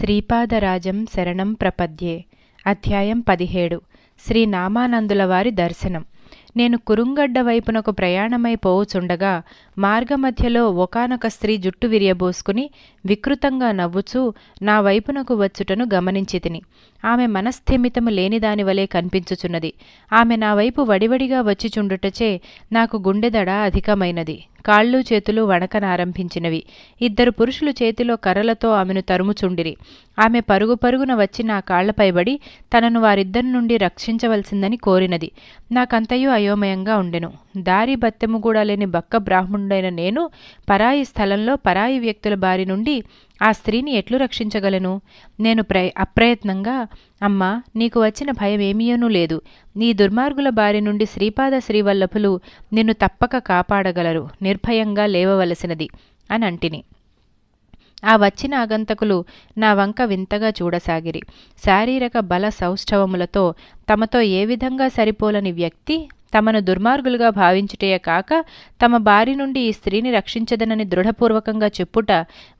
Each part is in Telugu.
శ్రీపాదరాజం శరణం ప్రపద్యే. అధ్యాయం పదిహేడు. శ్రీ నామానందుల వారి దర్శనం. నేను కురుంగడ్డ వైపునకు ప్రయాణమై పోవుచుండగా మార్గమధ్యలో ఒకానొక స్త్రీ జుట్టు విరియబోసుకుని వికృతంగా నవ్వుచూ నా వైపునకు వచ్చుటను గమనించి తిని. ఆమె మనస్థిమితము లేనిదాని వలె కనిపించుచున్నది. ఆమె నా వైపు వడివడిగా వచ్చిచుండుటచే నాకు గుండెదడ అధికమైనది. కాళ్ళు చేతులు వణకనారంభించినవి. ఇద్దరు పురుషులు చేతిలో కర్రలతో ఆమెను తరుముచుండిరి. ఆమె పరుగు పరుగున వచ్చి నా కాళ్ళపైబడి తనను వారిద్దరి నుండి రక్షించవలసిందని కోరినది. నాకంతయు అయోమయంగా ఉండెను. దారి బత్తెము కూడా లేని బక్క బ్రాహ్మణుడైన నేను పరాయి స్థలంలో పరాయి వ్యక్తుల బారి నుండి ఆ స్త్రీని ఎట్లు రక్షించగలను? నేను ప్రయ అప్రయత్నంగా అమ్మా నీకు వచ్చిన భయం ఏమీయోనూ లేదు. నీ దుర్మార్గుల బారి నుండి శ్రీపాద శ్రీవల్లభులు నిన్ను తప్పక కాపాడగలరు. నిర్భయంగా లేవవలసినది అని అంటిని. ఆ వచ్చిన ఆగంతకులు నా వంక వింతగా చూడసాగిరి. శారీరక బల సౌష్ఠవములతో తమతో ఏ విధంగా సరిపోలని వ్యక్తి తమను దుర్మార్గులుగా భావించుటే కాక తమ బారి నుండి ఈ స్త్రీని రక్షించదనని దృఢపూర్వకంగా చెప్పుట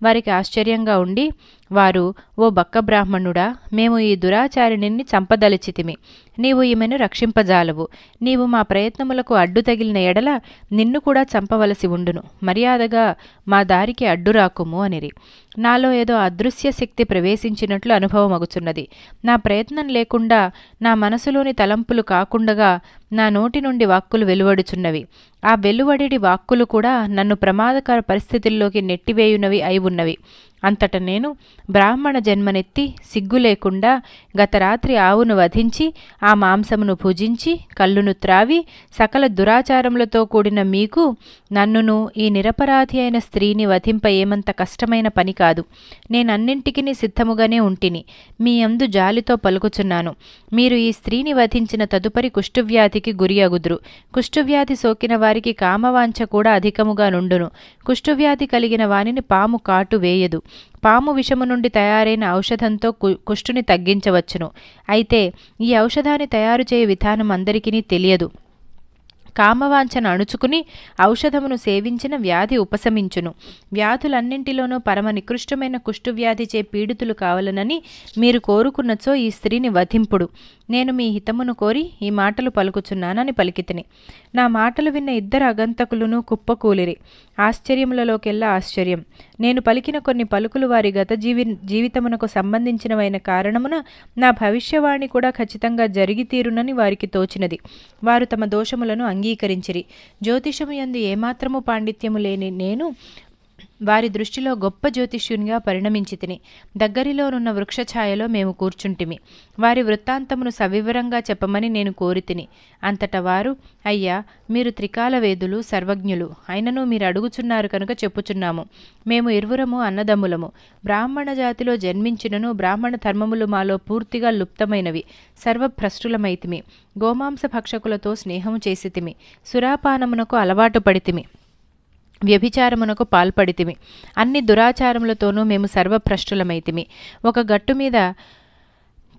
వారికి ఆశ్చర్యంగా ఉండి వారు ఓ బక్క బ్రాహ్మణుడా మేము ఈ దురాచారిణిని చంపదలిచితిమి. నీవు ఈమెను రక్షింపజాలవు. నీవు మా ప్రయత్నములకు అడ్డు తగిలిన ఎడల నిన్ను కూడా చంపవలసి ఉండును. మర్యాదగా మా దారికి అడ్డు రాకుము అనిరి. నాలో ఏదో అదృశ్య శక్తి ప్రవేశించినట్లు అనుభవమగుచున్నది నా ప్రయత్నం లేకుండా నా మనసులోని తలంపులు కాకుండగా నా నోటి నుండి వాక్కులు వెలువడుచున్నవి. ఆ వెలువడి వాక్కులు కూడా నన్ను ప్రమాదకర పరిస్థితుల్లోకి నెట్టివేయునవి అయి ఉన్నవి. అంతట నేను బ్రాహ్మణ జన్మనెత్తి సిగ్గు లేకుండా గత రాత్రి ఆవును వధించి ఆ మాంసమును భుజించి కళ్ళును త్రావి సకల దురాచారములతో కూడిన మీకు నన్నును ఈ నిరపరాధి అయిన స్త్రీని వధింప ఏమంత కష్టమైన పని కాదు. నేనన్నింటికీ సిద్ధముగానే ఉంటిని. మీ అందు జాలితో పలుకుచున్నాను. మీరు ఈ స్త్రీని వధించిన తదుపరి కుష్ఠువ్యాధికి గురి అగుదురు. కుష్ఠువ్యాధి సోకిన వారికి కామవాంఛ కూడా అధికముగా నుండును. కుష్ఠువ్యాధి కలిగిన వానిని పాము కాటు వేయదు. పాము విషము నుండి తయారైన ఔషధంతో కుష్ఠుని తగ్గించవచ్చును. అయితే ఈ ఔషధాన్ని తయారు చేయ విధానం అందరికీ తెలియదు. కామవాంఛను అణుచుకుని ఔషధమును సేవించిన వ్యాధి ఉపశమించును. వ్యాధులన్నింటిలోనూ పరమ నికృష్టమైన కుష్ఠువ్యాధి చే పీడితులు కావాలనని మీరు కోరుకున్నచో ఈ స్త్రీని వధింపుడు. నేను మీ హితమును కోరి ఈ మాటలు పలుకుచున్నానని పలికితిని. నా మాటలు విన్న ఇద్దరు అగంతకులను కుప్పకూలిరి. ఆశ్చర్యములలోకెల్లా ఆశ్చర్యం. నేను పలికిన కొన్ని పలుకులు వారి గత జీవి జీవితమునకు సంబంధించినవైన కారణమున నా భవిష్యవాణి కూడా ఖచ్చితంగా జరిగి తీరునని వారికి తోచినది. వారు తమ దోషములను అంగీకరించిరి. జ్యోతిషము యందు ఏమాత్రము పాండిత్యము లేని నేను వారి దృష్టిలో గొప్ప జ్యోతిష్యునిగా పరిణమించి తిని దగ్గరిలోనున్న వృక్షఛాయలో మేము కూర్చుంటిమి. వారి వృత్తాంతమును సవివరంగా చెప్పమని నేను కోరితిని. అంతటా వారు అయ్యా మీరు త్రికాల వేదులు సర్వజ్ఞులు అయినను మీరు అడుగుచున్నారు కనుక చెప్పుచున్నాము. మేము ఇరువురము అన్నదమ్ములము. బ్రాహ్మణ జాతిలో జన్మించినను బ్రాహ్మణ ధర్మములు మాలో పూర్తిగా లుప్తమైనవి. సర్వభ్రష్టులమైతిమి. గోమాంస భక్షకులతో స్నేహము చేసితిమి. సురాపానమునకు అలవాటు పడితిమి. వ్యభిచారమునకు పాల్పడితిమి. అన్ని దురాచారములతోనూ మేము సర్వభ్రష్టులమైతిమి. ఒక గట్టు మీద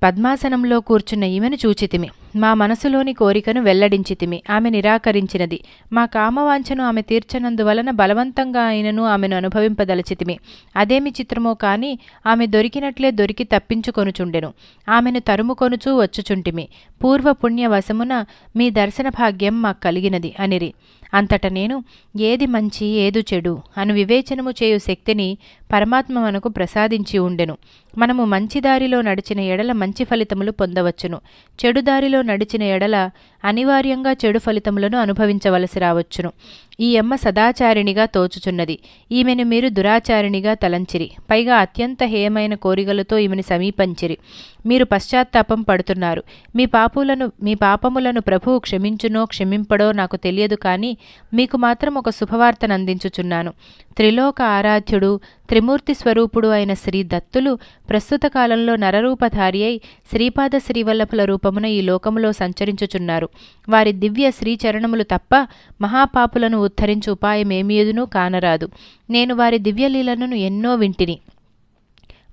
పద్మాసనంలో కూర్చున్న ఈమెను చూచితిమి. మా మనసులోని కోరికను వెల్లడించితిమి. ఆమె నిరాకరించినది. మా కామవాంఛను ఆమె తీర్చనందువలన బలవంతంగా అయినను ఆమెను అనుభవింపదలచితిమి. అదేమి చిత్రమో కాని ఆమె దొరికినట్లే దొరికి తప్పించుకొనుచుండెను. ఆమెను తరుముకొనుచూ వచ్చుచుంటిమి. పూర్వ పుణ్య వశమున మీ దర్శన భాగ్యం మాకు కలిగినది అనిరి. అంతట నేను ఏది మంచి ఏదు చెడు? అను వివేచనము చేయు శక్తిని పరమాత్మ మనకు ప్రసాదించి ఉండెను. మనము మంచి దారిలో నడిచిన ఎడల మంచి ఫలితములు పొందవచ్చును. చెడు దారిలో నడిచిన ఎడల అనివార్యంగా చెడు ఫలితములను అనుభవించవలసి రావచ్చును. ఈ అమ్మ సదాచారిణిగా తోచుచున్నది. ఈమెను మీరు దురాచారిణిగా తలంచిరి. పైగా అత్యంత హేయమైన కోరికలతో ఈమెను సమీపించిరి. మీరు పశ్చాత్తాపం పడుతున్నారు. మీ పాపులను మీ పాపములను ప్రభువు క్షమించునో క్షమింపడో నాకు తెలియదు కానీ మీకు మాత్రం ఒక శుభవార్తను అందించుచున్నాను. త్రిలోక ఆరాధ్యుడు త్రిమూర్తి స్వరూపుడు అయిన శ్రీ దత్తులు ప్రస్తుత కాలంలో నరరూపధారి అయి శ్రీపాద శ్రీవల్లభుల రూపమున ఈ లోకములో సంచరించుచున్నారు. వారి దివ్య శ్రీచరణములు తప్ప మహాపాపులను ఉద్ధరించు ఉపాయమేమీదునూ కానరాదు. నేను వారి దివ్యలీలను ఎన్నో వింటిని.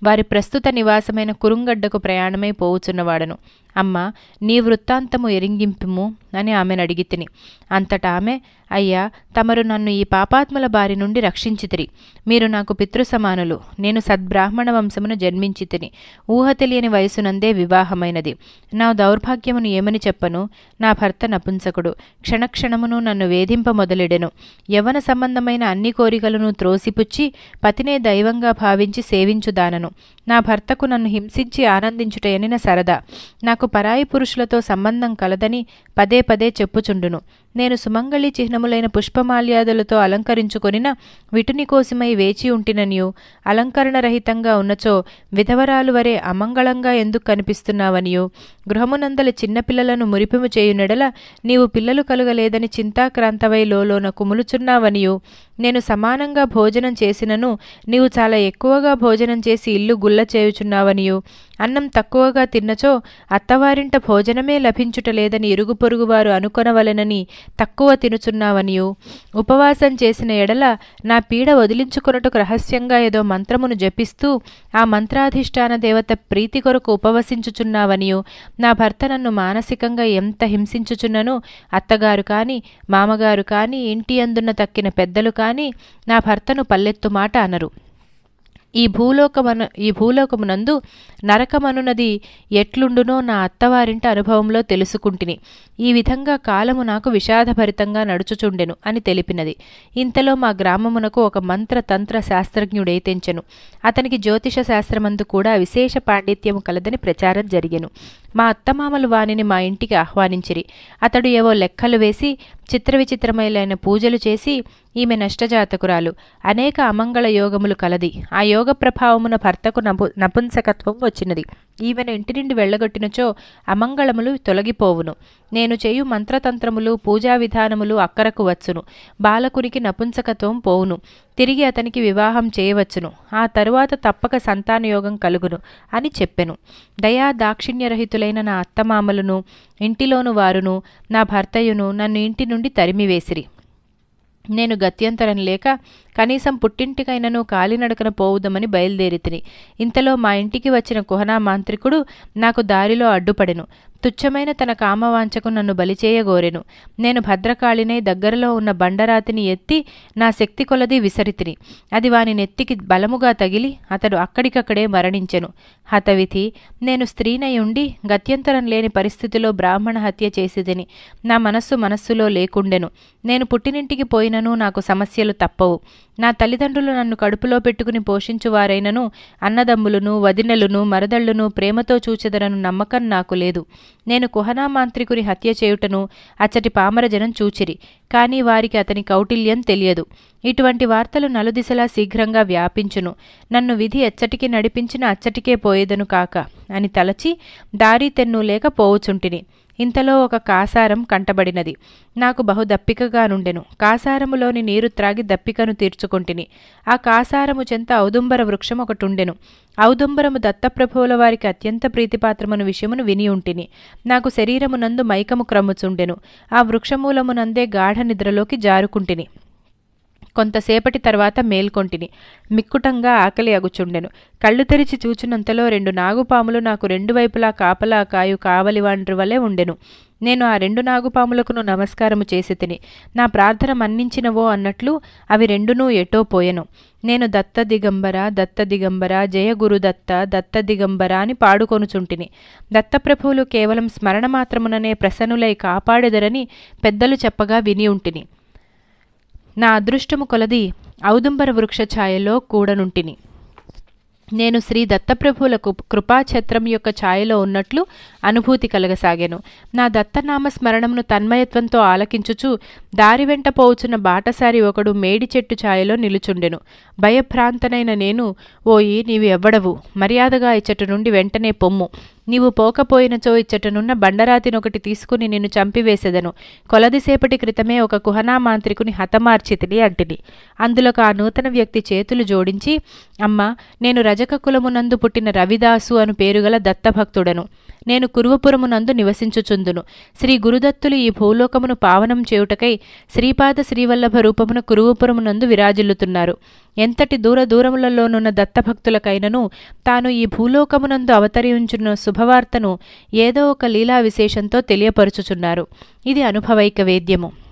వారి ప్రస్తుత నివాసమైన కురుంగడ్డకు ప్రయాణమై పోవుచున్నవాడను. అమ్మ నీ వృత్తాంతము ఎరింగింపుము అని ఆమెను అడిగితిని అంతటా ఆమె అయ్యా తమరు నన్ను ఈ పాపాత్ముల బారి నుండి రక్షించితిరి మీరు నాకు పితృసమానులు. నేను సద్బ్రాహ్మణ వంశమును జన్మించితిని ఊహ తెలియని వయసునందే వివాహమైనది. నా దౌర్భాగ్యమును ఏమని చెప్పను? నా భర్త నపుంసకుడు. క్షణక్షణమును నన్ను వేధింప మొదలెడెను. యవన సంబంధమైన అన్ని కోరికలను త్రోసిపుచ్చి పతినే దైవంగా భావించి సేవించుదానను. నా భర్తకు నన్ను హింసించి ఆనందించుటయనిన సరదా. నాకు పరాయి పురుషులతో సంబంధం కలదని పదే పదే చెప్పుచుండును. నేను సుమంగళి చిహ్నములైన పుష్పమాల్యాదులతో అలంకరించుకొనిన విటుని కోసమై వేచి ఉంటిననియు. అలంకరణరహితంగా ఉన్నచో విధవరాలు వరే అమంగళంగా ఎందుకు కనిపిస్తున్నావనియు. గృహమునందల చిన్నపిల్లలను మురిపిము చేయునెడల నీవు పిల్లలు కలుగలేదని చింతాక్రాంతవై లోలోన కుములుచున్నావనియు. నేను సమానంగా భోజనం చేసినను నీవు చాలా ఎక్కువగా భోజనం చేసి ఇల్లు గుల్ల చేయుచున్నావనియు. అన్నం తక్కువగా తిన్నచో అత్తవారింట భోజనమే లభించుటలేదని ఇరుగు పొరుగువారు అనుకొనవలెనని తక్కువ తినుచున్నావనియు. ఉపవాసం చేసిన ఎడల నా పీడ వదిలించుకొనుటకు రహస్యంగా ఏదో మంత్రమును జపిస్తూ ఆ మంత్రాధిష్టాన దేవత ప్రీతి కొరకు ఉపవసించుచున్నావనియు. నా భర్త నన్ను మానసికంగా ఎంత హింసించుచున్నను అత్తగారు కాని మామగారు కాని ఇంటి అందున్న తక్కిన పెద్దలు కాని నా భర్తను పల్లెత్తు మాట అనరు. ఈ భూలోకమను ఈ భూలోకమునందు నరకమనున్నది ఎట్లుండునో నా అత్తవారింట అనుభవంలో తెలుసుకుంటిని. ఈ విధంగా కాలము నాకు విషాదభరితంగా నడుచుచుండెను అని తెలిపినది. ఇంతలో మా గ్రామమునకు ఒక మంత్ర తంత్ర శాస్త్రజ్ఞుడే తెంచెను. అతనికి జ్యోతిష శాస్త్రమందు కూడా విశేష పాండిత్యము కలదని ప్రచారం జరిగెను. మా అత్తమామలు వానిని మా ఇంటికి ఆహ్వానించిరి. అతడు ఏవో లెక్కలు వేసి చిత్ర విచిత్రమైన పూజలు చేసి ఈమె నష్టజాతకురాలు. అనేక అమంగళ యోగములు కలది. ఆ యోగ ప్రభావమున భర్తకు నపు నపుంసకత్వం వచ్చినది. ఈమెను ఇంటి నుండి వెళ్ళగొట్టినచో అమంగళములు తొలగిపోవును. నేను చేయు మంత్రతంత్రములు పూజా విధానములు అక్కరకు వచ్చును. బాలకునికి నపుంసకత్వం పోవును. తిరిగి అతనికి వివాహం చేయవచ్చును. ఆ తరువాత తప్పక సంతానయోగం కలుగును అని చెప్పెను. దయా దాక్షిణ్యరహితులైన నా అత్తమామలను ఇంటిలోను వారును నా భర్తయును నన్ను ఇంటి నుండి తరిమివేసిరి. నేను గత్యంతరం లేక కనీసం పుట్టింటికైనను కాలినడకన పోవుదమని బయలుదేరితిని ఇంతలో మా ఇంటికి వచ్చిన కుహనా మాంత్రికుడు నాకు దారిలో అడ్డుపడెను. తుచ్చమైన తన కామవాంచకు నన్ను బలిచేయగోరెను నేను భద్రకాళినై దగ్గరలో ఉన్న బండరాతిని ఎత్తి నా శక్తి కొలది విసరితిని అది వాని నెత్తికి బలముగా తగిలి అతడు అక్కడికక్కడే మరణించెను. హతవిధి నేను స్త్రీనై ఉండి గత్యంతరం లేని పరిస్థితిలో బ్రాహ్మణ హత్య చేసిదని నా మనస్సు మనస్సులో లేకుండెను. నేను పుట్టినింటికి పోయినను నాకు సమస్యలు తప్పవు. నా తల్లిదండ్రులు నన్ను కడుపులో పెట్టుకుని పోషించువారైనను అన్నదమ్ములను వదినెలను మరదళ్ళును ప్రేమతో చూచెదరను నమ్మకం నాకు లేదు. నేను కుహనా మాంత్రికుని హత్య చేయుటను అచ్చటి పామరజనం చూచిరి కానీ వారికి అతని కౌటిల్యం తెలియదు. ఇటువంటి వార్తలు నలుదిశలా శీఘ్రంగా వ్యాపించును. నన్ను విధి ఎచ్చటికి నడిపించిన అచ్చటికే పోయేదను కాక అని తలచి దారి తెన్ను లేక పోవుచుంటిని. ఇంతలో ఒక కాసారం కంటబడినది. నాకు బహు దప్పికగా నుండెను. కాసారములోని నీరు త్రాగి దప్పికను తీర్చుకొంటిని. ఆ కాసారము చెంత ఔదుంబర వృక్షం ఒకటుండెను. ఔదుంబరము దత్తప్రభువుల వారికి అత్యంత ప్రీతిపాత్రమును విషయమును విని ఉంటిని. నాకు శరీరమునందు మైకము క్రమ్ముచుండెను. ఆ వృక్షమూలమునందే గాఢ నిద్రలోకి జారుకుంటిని. కొంతసేపటి తర్వాత మేల్కొంటిని. మిక్కుటంగా ఆకలి అగుచుండెను. కళ్ళు తెరిచి చూచినంతలో రెండు నాగుపాములు నాకు రెండు వైపులా కాపలా కాయు కావలివాండ్రి వలె ఉండెను. నేను ఆ రెండు నాగుపాములకును నమస్కారము చేసి తిని నా ప్రార్థన మన్నించినవో అన్నట్లు అవి రెండునూ ఎటో పోయెను. నేను దత్త దిగంబర దత్త దిగంబర జయ గురు దత్త దత్త దిగంబర అని పాడుకొనుచుంటిని. దత్తప్రభువులు కేవలం స్మరణ మాత్రముననే ప్రసన్నులై కాపాడెదరని పెద్దలు చెప్పగా విని ఉంటిని. నా అదృష్టము కొలది ఔదుంబర వృక్ష ఛాయలో కూడనుంటిని. నేను శ్రీ దత్తప్రభులకు కృపాఛత్రం యొక్క ఛాయలో ఉన్నట్లు అనుభూతి కలగసాగాను. నా దత్తనామ స్మరణమును తన్మయత్వంతో ఆలకించుచు దారి వెంట పోవుచున్న బాటసారి ఒకడు మేడి చెట్టు ఛాయలో నిలుచుండెను. భయభ్రాంతనైన నేను ఓయి నీవు ఎవ్వడవు. మర్యాదగా ఇచ్చటి నుండి వెంటనే పొమ్ము. నీవు పోకపోయినచో ఇచ్చటనున్న బండరాతినొకటి తీసుకుని నిన్ను చంపివేసెదను. కొలదిసేపటి క్రితమే ఒక కుహనా మాంత్రికుని హతమార్చితిని అంటిని. అందులోకి ఆ నూతన వ్యక్తి చేతులు జోడించి అమ్మ నేను రజక కులమునందు పుట్టిన రవిదాసు అను పేరుగల దత్తభక్తుడను. నేను కురువపురమునందు నివసించుచుందును. శ్రీ గురుదత్తులు ఈ భూలోకమును పావనం చేయుటకై శ్రీపాద శ్రీవల్లభ రూపమున కురువపురమునందు విరాజిల్లుతున్నారు. ఎంతటి దూర దూరములలోనున్న దత్తభక్తులకైనను తాను ఈ భూలోకమునందు అవతరించున్న శుభవార్తను ఏదో ఒక లీలా విశేషంతో తెలియపరుచుచున్నారు. ఇది అనుభవైక వేద్యము.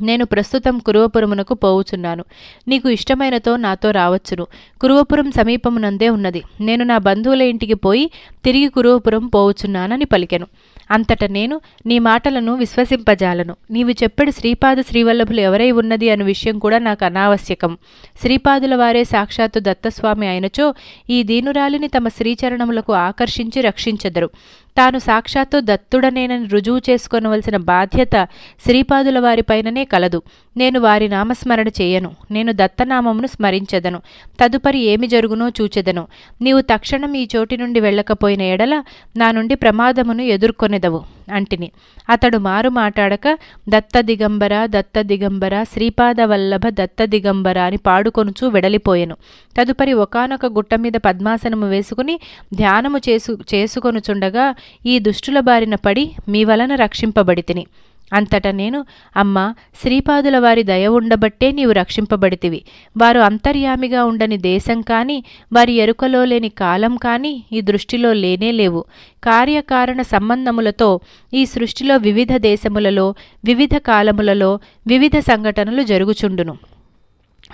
నేను ప్రస్తుతం కురువపురమునకు పోవుచున్నాను. నీకు ఇష్టమైనతో నాతో రావచ్చును. కురువపురం సమీపమునందే ఉన్నది. నేను నా బంధువుల ఇంటికి పోయి తిరిగి కురువపురం పోవుచున్నానని పలికెను. అంతట నేను నీ మాటలను విశ్వసింపజాలను. నీవు చెప్పడు శ్రీపాద శ్రీవల్లభులు ఎవరై ఉన్నది అను విషయం కూడా నాకు అనావశ్యకం. శ్రీపాదుల వారే సాక్షాత్తు దత్తస్వామి అయినచో ఈ దీనురాలిని తమ శ్రీచరణములకు ఆకర్షించి రక్షించెదరు. తాను సాక్షాత్తు దత్తుడనేనని రుజువు చేసుకొనవలసిన బాధ్యత శ్రీపాదుల వారిపైననే కలదు. నేను వారి నామస్మరణ చేయను. నేను దత్తనామమును స్మరించెదను. తదుపరి ఏమి జరుగునో చూచెదను. నీవు తక్షణం ఈ చోటి నుండి వెళ్ళకపోయిన ఎడల నా నుండి ప్రమాదమును ఎదుర్కొనెదవు. అంటిని. అతడు మారు మాటాడక దత్త దిగంబర దత్త దిగంబర శ్రీపాద వల్లభ దత్త దిగంబర అని పాడుకొనుచూ వెడలిపోయెను. తదుపరి ఒకనొక గుట్ట మీద పద్మాసనము వేసుకుని ధ్యానము చేసు చేసుకొనుచుండగా ఈ దుష్టుల బారిన పడి మీ వలన రక్షింపబడితిని. అంతటా నేను అమ్మ శ్రీపాదుల వారి దయ ఉండబట్టే నీవు రక్షింపబడితివి. వారు అంతర్యామిగా ఉండని దేశం కానీ వారి ఎరుకలో లేని కాలం కానీ ఈ దృష్టిలో లేనే లేవు. కార్యకారణ సంబంధములతో ఈ సృష్టిలో వివిధ దేశములలో వివిధ కాలములలో వివిధ సంఘటనలు జరుగుచుండును.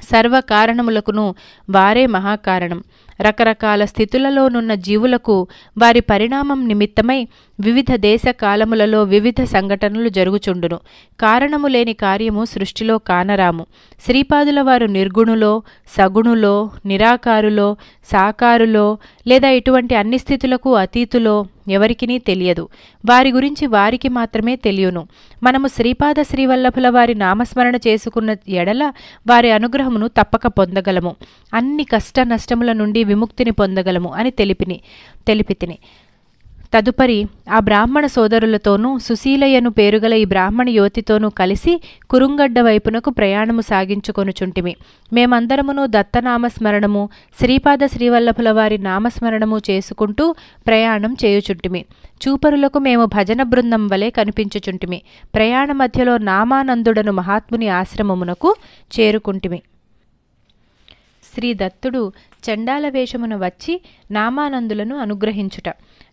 సర్వ కారణములకును వారే మహాకారణం. రకరకాల స్థితులలోనున్న జీవులకు వారి పరిణామం నిమిత్తమై వివిధ దేశ కాలములలో వివిధ సంఘటనలు జరుగుచుండును. కారణము లేని కార్యము సృష్టిలో కానరాము. శ్రీపాదుల వారు నిర్గుణులో సగుణులో నిరాకారులో సాకారులో లేదా ఇటువంటి అన్ని స్థితులకు అతీతులో ఎవరికినీ తెలియదు. వారి గురించి వారికి మాత్రమే తెలియను. మనము శ్రీపాద శ్రీవల్లభుల వారి నామస్మరణ చేసుకున్న ఎడల వారి అనుగ్రహమును తప్పక పొందగలము. అన్ని కష్ట నష్టముల నుండి విముక్తిని పొందగలము అని తెలిపిని తెలిపితిని. తదుపరి ఆ బ్రాహ్మణ సోదరులతోనూ సుశీలయ్యను పేరుగల ఈ బ్రాహ్మణ యువతితోనూ కలిసి కురుంగడ్డ వైపునకు ప్రయాణము సాగించుకొనుచుంటిమి. మేమందరమును దత్తనామస్మరణము శ్రీపాద శ్రీవల్లభుల వారి నామస్మరణము చేసుకుంటూ ప్రయాణం చేయుచుంటిమి. చూపరులకు మేము భజన బృందం వలె కనిపించుచుంటిమి. ప్రయాణ మధ్యలో నామానందుడను మహాత్ముని ఆశ్రమమునకు చేరుకుంటిమి. శ్రీ దత్తుడు చండాల వేషమున వచ్చి నామానందులను అనుగ్రహించుట.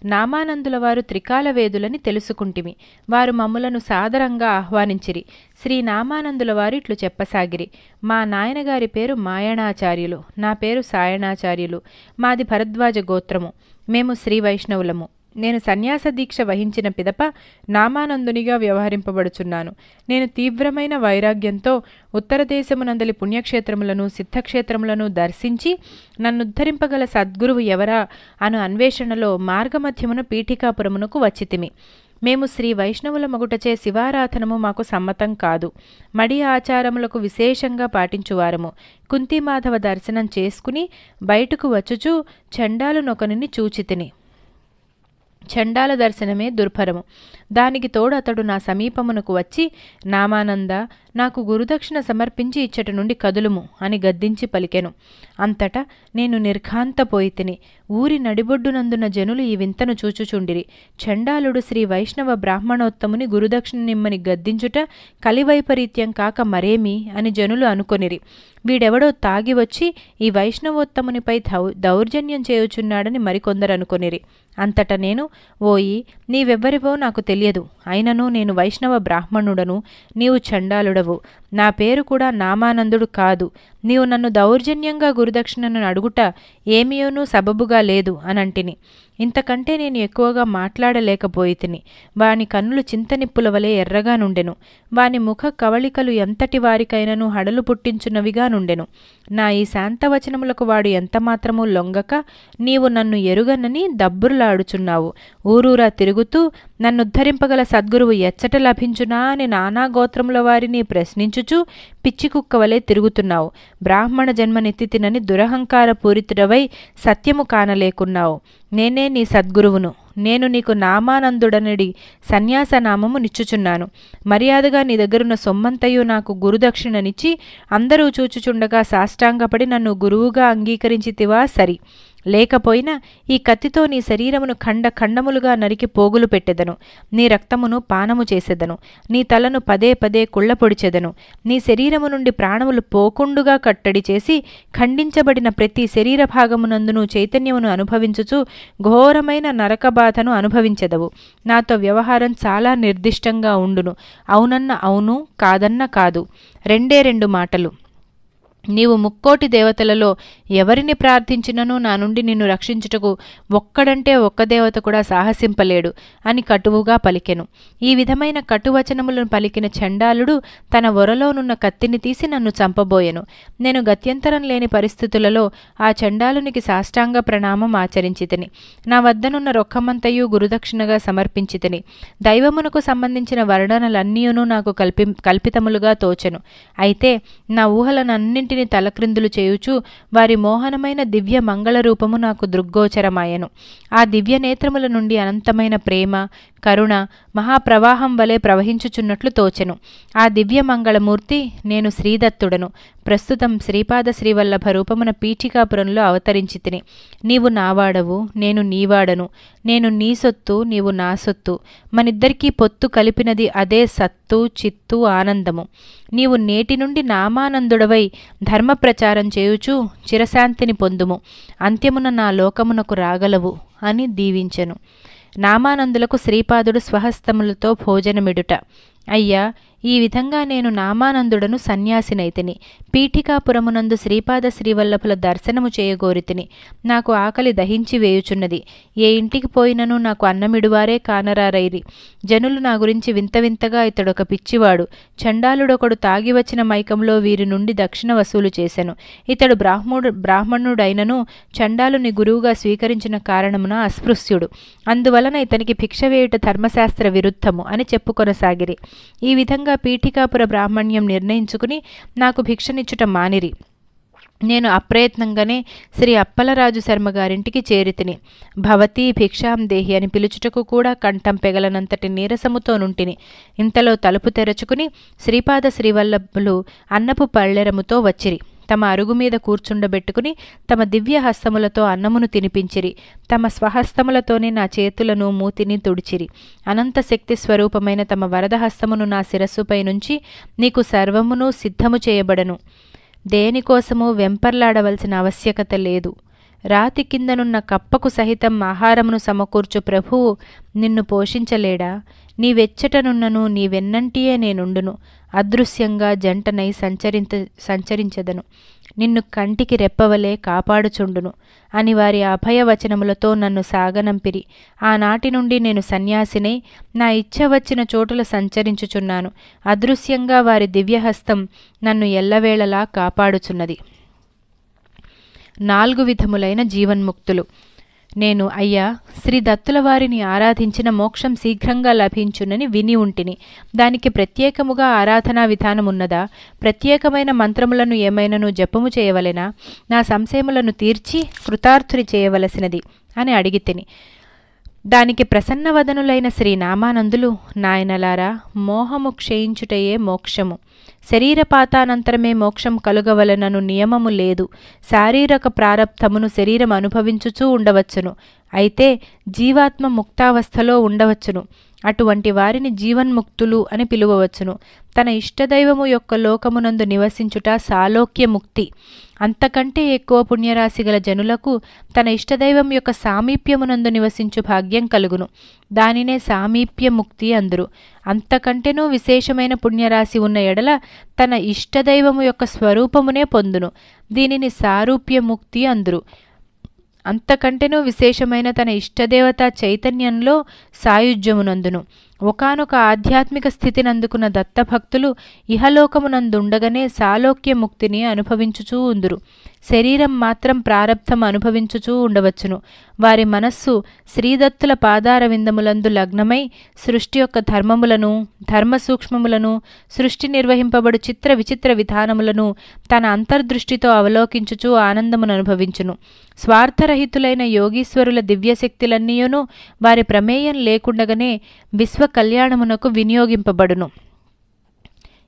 నామానందుల వారు త్రికాల వేదులని తెలుసుకుంటిమి. వారు మమ్ములను సాదరంగా ఆహ్వానించిరి. శ్రీ నామానందుల వారు ఇట్లు చెప్పసాగిరి. మా నాయనగారి పేరు మాయణాచార్యులు. నా పేరు సాయణాచార్యులు. మాది భరద్వాజ గోత్రము. మేము శ్రీ వైష్ణవులము. నేను సన్యాస దీక్ష వహించిన పిదప నామానందునిగా వ్యవహరింపబడుచున్నాను. నేను తీవ్రమైన వైరాగ్యంతో ఉత్తరదేశమునందలి పుణ్యక్షేత్రములను సిద్ధక్షేత్రములను దర్శించి నన్నుద్ధరింపగల సద్గురువు ఎవరా అను అన్వేషణలో మార్గమధ్యమున పీఠికాపురమునకు వచ్చితిమి. మేము శ్రీ వైష్ణవుల మగుటచే శివారాధనము మాకు సమ్మతం కాదు. మడి ఆచారములకు విశేషంగా పాటించువారము. కుంతిమాధవ దర్శనం చేసుకుని బయటకు వచ్చుచూ చండాలు నొకనిని చూచితిని. చండాల దర్శనమే దుర్భరము. దానికి తోడు అతడు నా సమీపమునకు వచ్చి నామానంద నాకు గురుదక్షిణ సమర్పించి ఇచ్చట నుండి కదులుము అని గద్దించి పలికెను. అంతటా నేను నిర్ఘాంతపోయి తిని ఊరి నడిబొడ్డునందున జనులు ఈ వింతను చూచుచుండిరి. చండాలుడు శ్రీ వైష్ణవ బ్రాహ్మణోత్తముని గురుదక్షిణ నిమ్మని గద్దించుట కలివైపరీత్యం కాక మరేమి అని జనులు అనుకొనిరి. వీడెవడో తాగి వచ్చి ఈ వైష్ణవోత్తమునిపై దౌ దౌర్జన్యం చేయుచున్నాడని మరికొందరు అనుకొనిరి. అంతట నేను ఓయి నీవెవ్వరివో నాకు తెలియదు. అయినను నేను వైష్ణవ బ్రాహ్మణుడను నీవు చండాలుడవు. నా పేరు కూడా నామానందుడు కాదు. నీవు నన్ను దౌర్జన్యంగా గురుదక్షిణను అడుగుట ఏమీయోనూ సబబుగా లేదు అనంటిని. ఇంతకంటే నేను ఎక్కువగా మాట్లాడలేకపోయి తిని వాని కన్నులు చింతనిప్పుల వలె ఎర్రగా నుండెను. వాని ముఖ కవళికలు ఎంతటి వారికైనను హడలు పుట్టించున్నవిగా నుండెను. నా ఈ శాంతవచనములకు వాడు ఎంతమాత్రము లొంగక నీవు నన్ను ఎరుగనని దబ్బురులాడుచున్నావు. ఊరూరా తిరుగుతూ నన్నుద్ధరింపగల సద్గురువు ఎచ్చట లభించునా అని నానా గోత్రముల వారిని ప్రశ్నించుచు పిచ్చి కుక్క వలె తిరుగుతున్నావు. బ్రాహ్మణ జన్మనెత్తి తినని దురహంకార పూరితుడవై సత్యము కానలేకున్నావు. నేనే నీ సద్గురువును. నేను నీకు నామానందుడనడి సన్యాస నామము నిచ్చుచున్నాను. మర్యాదగా నీ దగ్గరున్న సొమ్మంతయు నాకు గురుదక్షిణనిచ్చి అందరూ చూచుచుండగా సాష్టాంగపడి నన్ను గురువుగా అంగీకరించితివా సరి. లేకపోయినా ఈ కత్తితో నీ శరీరమును ఖండ ఖండములుగా నరికి పోగులు పెట్టెదను. నీ రక్తమును పానము చేసెదను. నీ తలను పదే పదే కుళ్ళపొడిచెదను. నీ శరీరము నుండి ప్రాణములు పోకుండుగా కట్టడి చేసి ఖండించబడిన ప్రతి శరీర భాగమునందును చైతన్యమును అనుభవించుచు ఘోరమైన నరకబాధను అనుభవించెదవు. నాతో వ్యవహారం చాలా నిర్దిష్టంగా ఉండును. అవునన్న అవును కాదన్న కాదు. రెండే రెండు మాటలు. నీవు ముక్కోటి దేవతలలో ఎవరిని ప్రార్థించినను నా నుండి నిన్ను రక్షించుటకు ఒక్కడంటే ఒక్క దేవత కూడా సాహసింపలేడు అని కటువుగా పలికెను. ఈ విధమైన కటువచనములను పలికిన చండాలుడు తన ఒరలోనున్న కత్తిని తీసి నన్ను చంపబోయెను. నేను గత్యంతరం లేని పరిస్థితులలో ఆ చండాలునికి సాష్టాంగ ప్రణామం ఆచరించితిని. నా వద్దనున్న రొక్కమంతయు గురుదక్షిణగా సమర్పించితిని. దైవమునకు సంబంధించిన వర్ణనలన్నీయును నాకు కల్పి కల్పితములుగా తోచెను. అయితే నా ఊహలనన్నింటినీ తలక్రిందులు చేయుచు వారి మోహనమైన దివ్య మంగళ రూపము నాకు దృగ్గోచరమాయను. ఆ దివ్య నేత్రముల నుండి అనంతమైన ప్రేమ కరుణ మహాప్రవాహం వలె ప్రవహించుచున్నట్లు తోచెను. ఆ దివ్య మంగళమూర్తి నేను శ్రీదత్తుడను. ప్రస్తుతం శ్రీపాద శ్రీవల్లభ రూపమున పీఠికాపురంలో అవతరించి తిని. నీవు నావాడవు నేను నీవాడను. నేను నీ సొత్తు నీవు నా సొత్తు. మనిద్దరికీ పొత్తు కలిపినది అదే సత్తు చిత్తు ఆనందము. నీవు నేటి నుండి నామానందుడవై ధర్మ ప్రచారం చేయుచు చిరశాంతిని పొందుము. అంత్యమున నా లోకమునకు రాగలవు అని దీవించెను. నామానందులకు శ్రీపాదుడు స్వహస్తములతో భోజనమిడుట. అయ్యా ఈ విధంగా నేను నామానందుడను సన్యాసినైతిని. పీఠికాపురమునందు శ్రీపాద శ్రీవల్లభుల దర్శనము చేయగోరితిని. నాకు ఆకలి దహించి వేయుచున్నది. ఏ ఇంటికి పోయినను నాకు అన్నమిడువారే కానరారైరి. జనులు నా గురించి వింత వింతగా ఇతడొక పిచ్చివాడు. చండాలుడొకడు తాగి వచ్చిన మైకంలో వీరి నుండి దక్షిణ వసూలు చేశాను ఇతడు బ్రాహ్ముడు బ్రాహ్మణుడైనను చండాలుని గురువుగా స్వీకరించిన కారణమున అస్పృశ్యుడు. అందువలన ఇతనికి భిక్ష వేయుట ధర్మశాస్త్ర విరుద్ధము అని చెప్పుకొనసాగిరి. ఈ విధంగా పీఠికాపుర బ్రాహ్మణ్యం నిర్ణయించుకుని నాకు భిక్షనిచ్చుట మానిరి. నేను అప్రయత్నంగానే శ్రీ అప్పలరాజు శర్మ గారింటికి చేరితిని. భవతి భిక్షాం దేహి అని పిలుచుటకు కూడా కంఠం పెగలనంతటి నీరసముతో నుంటిని. ఇంతలో తలుపు తెరచుకుని శ్రీపాద శ్రీవల్లభులు అన్నపు పళ్ళెరముతో వచ్చిరి. తమ అరుగు మీద కూర్చుండబెట్టుకుని తమ దివ్య హస్తములతో అన్నమును తినిపించిరి. తమ స్వహస్తములతోనే నా చేతులను మూతిని తుడిచిరి. అనంత శక్తి స్వరూపమైన తమ వరద హస్తమును నా శిరస్సుపై నుంచి నీకు సర్వమును సిద్ధము చేయబడను. దేనికోసము వెంపర్లాడవలసిన ఆవశ్యకత లేదు. రాతి కిందనున్న కప్పకు సహితం ఆహారమును సమకూర్చు ప్రభువు నిన్ను పోషించలేడా? నీ వెన్నంటియే నేనుండును. అదృశ్యంగా జంటనై సంచరింత సంచరించదను. నిన్ను కంటికి రెప్పవలే కాపాడుచుండును అని వారి అభయవచనములతో నన్ను సాగనంపిరి. ఆనాటి నుండి నేను సన్యాసినై నా ఇచ్చ వచ్చిన చోటుల సంచరించుచున్నాను. అదృశ్యంగా వారి దివ్యహస్తం నన్ను ఎల్లవేళలా కాపాడుచున్నది. నాలుగు విధములైన జీవన్ముక్తులు. నేను అయ్యా శ్రీ దత్తుల వారిని ఆరాధించిన మోక్షం శీఘ్రంగా లభించునని విని ఉంటిని. దానికి ప్రత్యేకముగా ఆరాధనా విధానమున్నదా? ప్రత్యేకమైన మంత్రములను ఏమైనను జపము చేయవలెనా? నా సంశయములను తీర్చి కృతార్థుని చేయవలసినది అని అడిగితిని. దానికి ప్రసన్నవదనులైన శ్రీ నామానందులు నాయనలారా మోహము క్షయించుటయే మోక్షము. శరీరపాతానంతరమే మోక్షం కలుగవలనను నియమము లేదు. శారీరక ప్రారబ్ధమును శరీరం అనుభవించుచూ ఉండవచ్చును. అయితే జీవాత్మ ముక్తావస్థలో ఉండవచ్చును. అటువంటి వారిని జీవన్ముక్తులు అని పిలువవచ్చును. తన ఇష్టదైవము యొక్క లోకమునందు నివసించుట సాలోక్యముక్తి. అంతకంటే ఎక్కువ పుణ్యరాశి గల జనులకు తన ఇష్టదైవం యొక్క సామీప్యమునందు నివసించు భాగ్యం కలుగును. దానినే సామీప్యముక్తి అందురు. అంతకంటేనూ విశేషమైన పుణ్యరాశి ఉన్న ఎడల తన ఇష్టదైవము యొక్క స్వరూపమునే పొందును. దీనిని సారూప్యముక్తి అందురు. అంతకంటేనూ విశేషమైన తన ఇష్టదేవత చైతన్యంలో సాయుధ్యమునందును ఒకనొక ఆధ్యాత్మిక స్థితిని అందుకున్న దత్తభక్తులు ఇహలోకమునందుండగానే సాలోక్య ముక్తిని అనుభవించుచూ ఉందురు. శరీరం మాత్రం ప్రారబ్ధం అనుభవించుచూ ఉండవచ్చును. వారి మనస్సు శ్రీదత్తుల పాదార విందములందు లగ్నమై సృష్టి యొక్క ధర్మములను ధర్మ సూక్ష్మములను సృష్టి నిర్వహింపబడు చిత్ర విచిత్ర విధానములను తన అంతర్దృష్టితో అవలోకించుచూ ఆనందమును అనుభవించును స్వార్థరహితులైన యోగీశ్వరుల దివ్యశక్తులన్నీయును వారి ప్రమేయం లేకుండగానే విశ్వ కళ్యాణమునకు వినియోగింపబడును.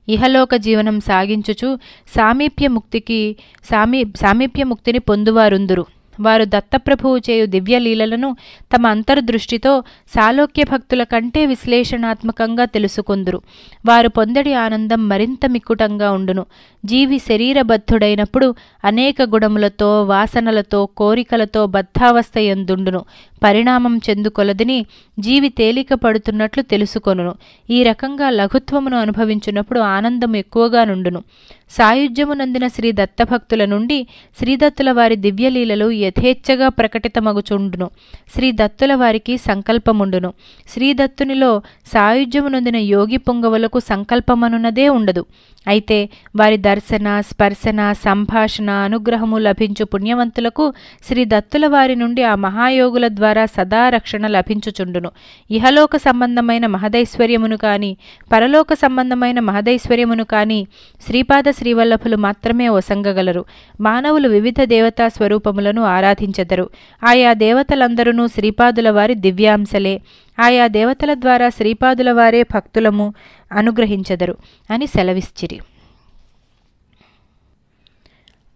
ఇహలోక జీవనం సాగించుచు సామీప్య ముక్తికి సామీ సామీప్య ముక్తిని పొందువారుందురు. వారు దత్తప్రభువు చేయు దివ్యలీలలను తమ అంతర్దృష్టితో సాలోక్య భక్తుల కంటే విశ్లేషణాత్మకంగా తెలుసుకుందురు. వారు పొందడి ఆనందం మరింత మిక్కుటంగా ఉండును. జీవి శరీరబద్ధుడైనప్పుడు అనేక గుణములతో వాసనలతో కోరికలతో బద్ధావస్థ ఎందుండును పరిణామం చెందుకొలదిని జీవి తేలిక పడుతున్నట్లు తెలుసుకొనును. ఈ రకంగా లఘుత్వమును అనుభవించినప్పుడు ఆనందం ఎక్కువగా నుండును. సాయుధ్యమునందిన శ్రీ దత్తభక్తుల నుండి శ్రీదత్తుల వారి దివ్యలీలలు యథేచ్ఛగా ప్రకటితమగుచుండును. శ్రీ దత్తుల వారికి సంకల్పముండును. శ్రీదత్తునిలో సాయుధ్యమునందిన యోగి పొంగవులకు సంకల్పమనున్నదే ఉండదు. అయితే వారి దర్శన స్పర్శన సంభాషణ అనుగ్రహము లభించు పుణ్యవంతులకు శ్రీ దత్తుల వారి నుండి ఆ మహాయోగుల ద్వారా సదా రక్షణ లభించుచుండును. ఇహలోక సంబంధమైన మహదైశ్వర్యమును కాని పరలోక సంబంధమైన మహదైశ్వర్యమును కాని శ్రీపాద శ్రీవల్లభులు మాత్రమే ఒసంగగలరు. మానవులు వివిధ దేవతా స్వరూపములను ఆరాధించెదరు. ఆయా దేవతలందరూ శ్రీపాదుల వారి దివ్యాంశలే. ఆయా దేవతల ద్వారా శ్రీపాదుల వారే భక్తులము అనుగ్రహించెదరు అని సెలవిశ్చిరి